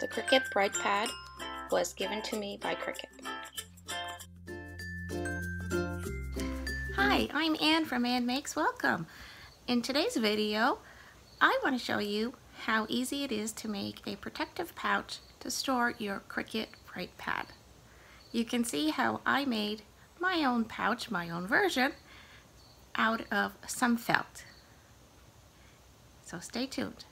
The Cricut Bright Pad was given to me by Cricut. Hi, I'm Ann from Ann Makes Welcome. In today's video, I want to show you how easy it is to make a protective pouch to store your Cricut Bright Pad. You can see how I made my own pouch, my own version, out of some felt. So stay tuned.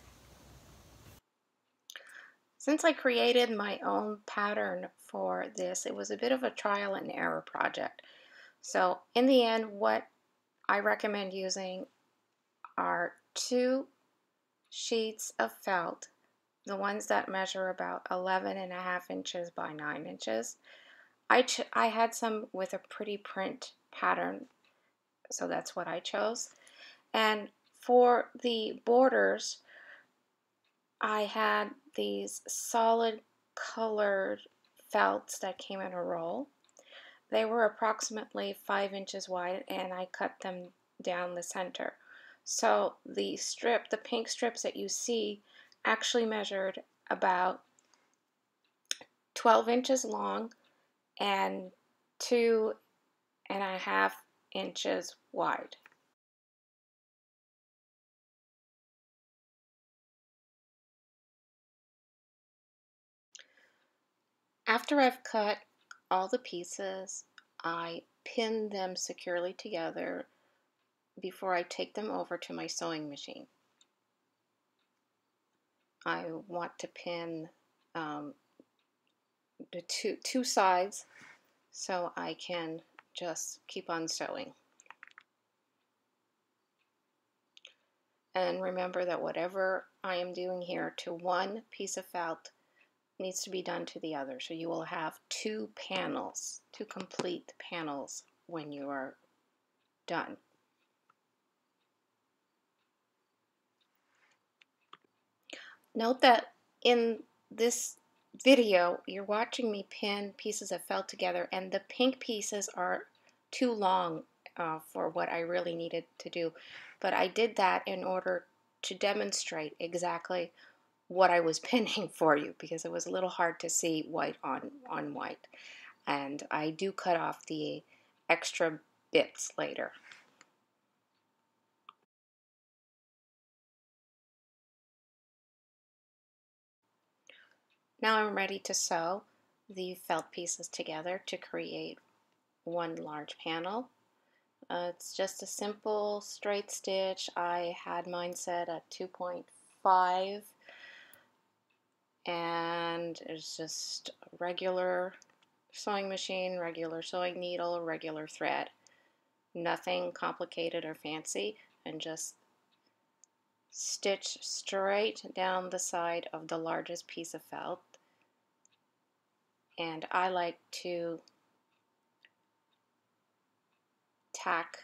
Since I created my own pattern for this, it was a bit of a trial and error project. So in the end, what I recommend using are two sheets of felt, the ones that measure about 11 and a half inches by 9 inches. I, I had some with a pretty print pattern, so that's what I chose. And for the borders, I had these solid colored felts that came in a roll. They were approximately five inches wide and I cut them down the center. So the strip, the pink strips that you see actually measured about 12 inches long and two and a half inches wide. After I've cut all the pieces, I pin them securely together before I take them over to my sewing machine. I want to pin um, the two, two sides so I can just keep on sewing. And remember that whatever I am doing here to one piece of felt needs to be done to the other. So you will have two panels, two complete the panels when you are done. Note that in this video, you're watching me pin pieces of felt together and the pink pieces are too long uh, for what I really needed to do. But I did that in order to demonstrate exactly what I was pinning for you because it was a little hard to see white on, on white. And I do cut off the extra bits later. Now I'm ready to sew the felt pieces together to create one large panel. Uh, it's just a simple straight stitch. I had mine set at 2.5 and it's just regular sewing machine, regular sewing needle, regular thread. Nothing complicated or fancy and just stitch straight down the side of the largest piece of felt and I like to tack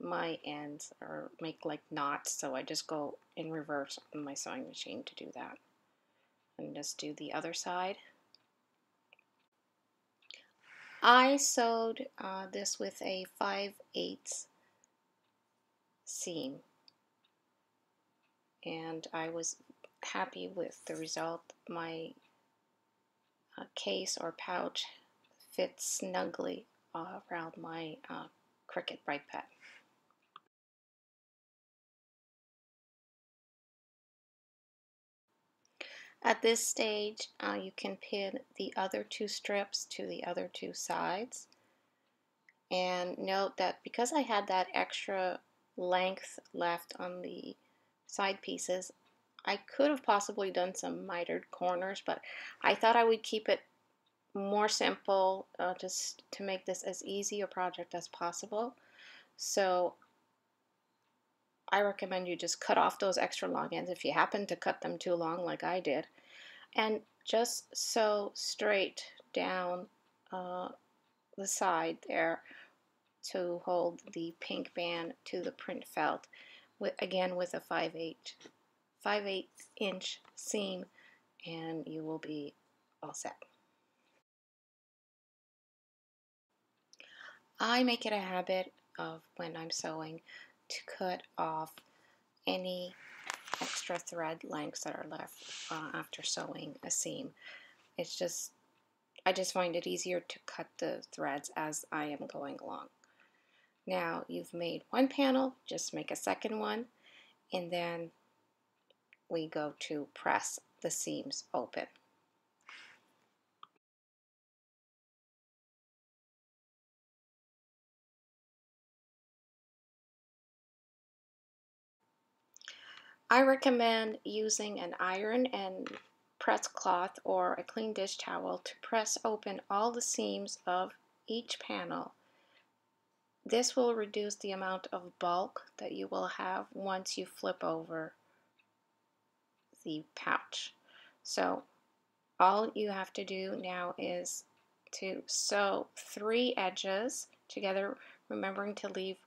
my ends or make like knots so I just go in reverse on my sewing machine to do that and just do the other side. I sewed uh, this with a 5 8 seam. And I was happy with the result. My case or pouch fits snugly uh, around my uh, Cricut Bright Pad. At this stage, uh, you can pin the other two strips to the other two sides. And note that because I had that extra length left on the side pieces, I could have possibly done some mitered corners, but I thought I would keep it more simple uh, just to make this as easy a project as possible. So I recommend you just cut off those extra long ends if you happen to cut them too long like I did and just sew straight down uh, the side there to hold the pink band to the print felt with again with a 5 8 5 8 inch seam and you will be all set. I make it a habit of when I'm sewing to cut off any extra thread lengths that are left uh, after sewing a seam. It's just, I just find it easier to cut the threads as I am going along. Now you've made one panel, just make a second one, and then we go to press the seams open. I recommend using an iron and press cloth or a clean dish towel to press open all the seams of each panel. This will reduce the amount of bulk that you will have once you flip over the pouch. So all you have to do now is to sew three edges together, remembering to leave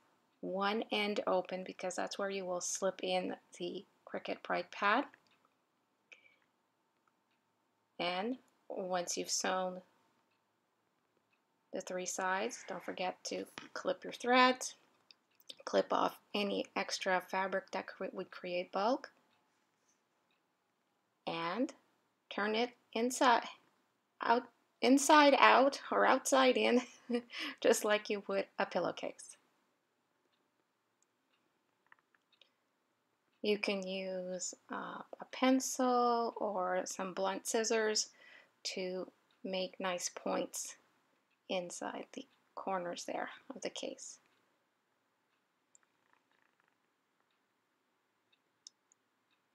one end open because that's where you will slip in the Cricut Bright Pad. And once you've sewn the three sides, don't forget to clip your threads, clip off any extra fabric that would create bulk, and turn it inside out inside out or outside in just like you would a pillowcase. You can use uh, a pencil or some blunt scissors to make nice points inside the corners there of the case.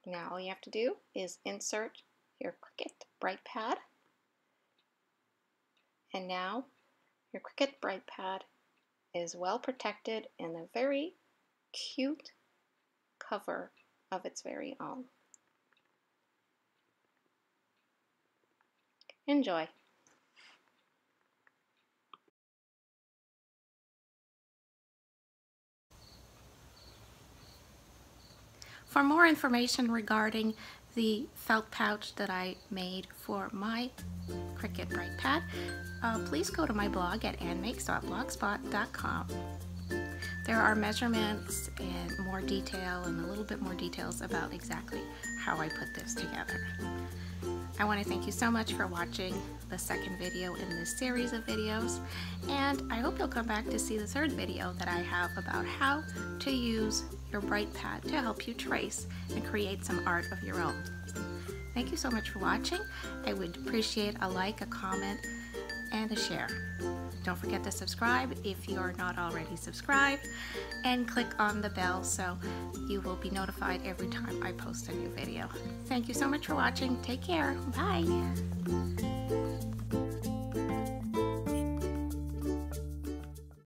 Now all you have to do is insert your Cricut Bright Pad. And now your Cricut Bright Pad is well protected in a very cute cover of its very own. Enjoy. For more information regarding the felt pouch that I made for my Cricut Bright Pad, uh, please go to my blog at annmakes.blogspot.com. There are measurements and more detail and a little bit more details about exactly how I put this together. I want to thank you so much for watching the second video in this series of videos and I hope you'll come back to see the third video that I have about how to use your bright pad to help you trace and create some art of your own. Thank you so much for watching. I would appreciate a like, a comment, and a share. Don't forget to subscribe if you're not already subscribed and click on the bell so you will be notified every time I post a new video. Thank you so much for watching. Take care. Bye.